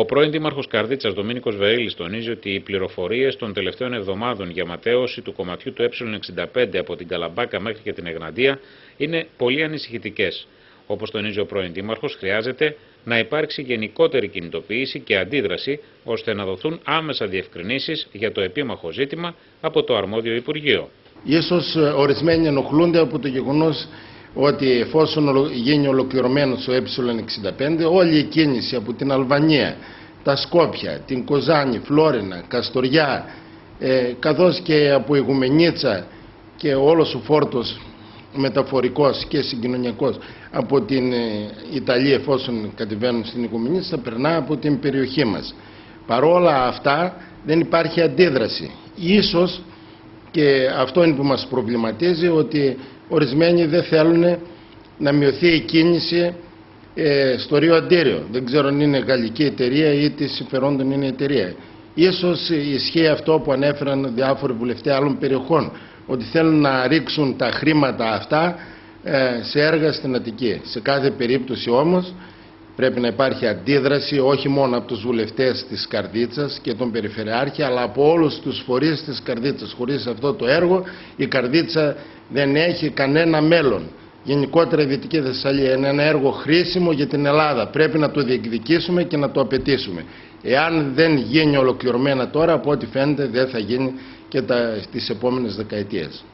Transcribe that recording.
Ο πρώην Δήμαρχος Καρδίτσας Δομήνικος Βερίλη τονίζει ότι οι πληροφορίες των τελευταίων εβδομάδων για ματέωση του κομματιού του Ε65 από την Καλαμπάκα μέχρι και την Εγναντία είναι πολύ ανησυχητικές. Όπως τονίζει ο πρώην Δήμαρχος, χρειάζεται να υπάρξει γενικότερη κινητοποίηση και αντίδραση ώστε να δοθούν άμεσα διευκρινήσεις για το επίμαχο ζήτημα από το αρμόδιο Υπουργείο. Ίσως ε, ορισμένοι ενοχλούνται από το γεγονός ότι εφόσον γίνει ολοκληρωμένος το ε65 όλη η κίνηση από την Αλβανία, τα Σκόπια, την Κοζάνη, Φλόρινα, Καστοριά ε, καθώς και από Ιγουμενίτσα και όλος ο φόρτος μεταφορικός και συγκοινωνιακός από την ε, Ιταλία εφόσον κατεβαίνουν στην Ιγουμενίτσα θα περνά από την περιοχή μας. Παρόλα αυτά δεν υπάρχει αντίδραση. Ίσως και αυτό είναι που μας προβληματίζει ότι ορισμένοι δεν θέλουν να μειωθεί η κίνηση ε, στο Ρίο Αντίριο. Δεν ξέρω αν είναι γαλλική εταιρεία ή τι συμφερόντων είναι εταιρεία. Ίσως ισχύει αυτό που ανέφεραν διάφοροι βουλευτές άλλων περιοχών, ότι θέλουν να ρίξουν τα χρήματα αυτά ε, σε έργα στην Αττική. Σε κάθε περίπτωση όμως πρέπει να υπάρχει αντίδραση όχι μόνο από τους βουλευτές της Καρδίτσας και τον Περιφερειάρχη αλλά από όλους τους φορείς της Καρδίτσας. Χωρίς αυτό το έργο η Καρδίτσα δεν έχει κανένα μέλλον. Γενικότερα η Δυτική Θεσσαλία είναι ένα έργο χρήσιμο για την Ελλάδα. Πρέπει να το διεκδικήσουμε και να το απαιτήσουμε. Εάν δεν γίνει ολοκληρωμένα τώρα, από ό,τι φαίνεται δεν θα γίνει και τα, τις επόμενες δεκαετίες.